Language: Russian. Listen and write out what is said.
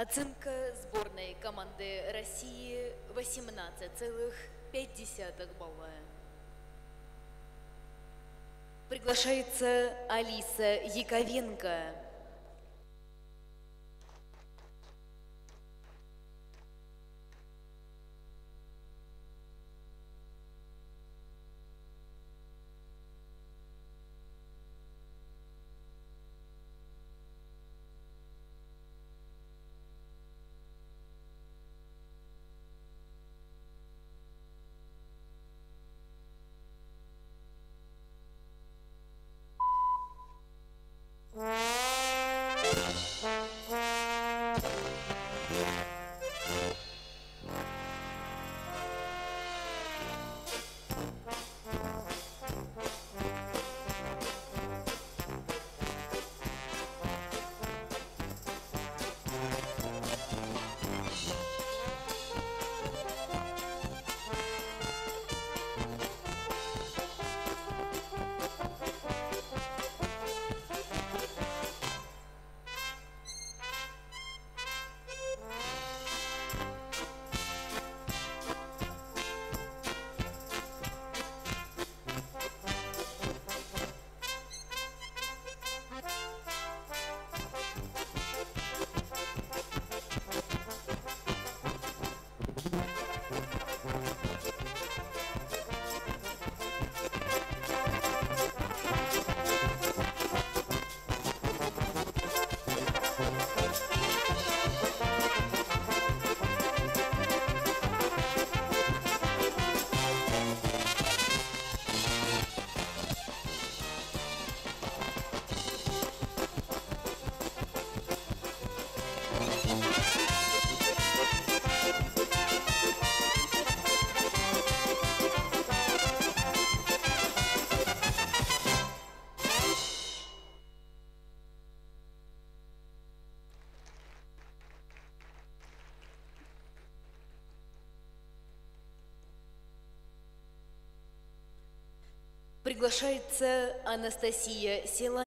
Оценка сборной команды России 18,5 балла. Приглашается Алиса Яковенко. Yeah. Приглашается Анастасия Села.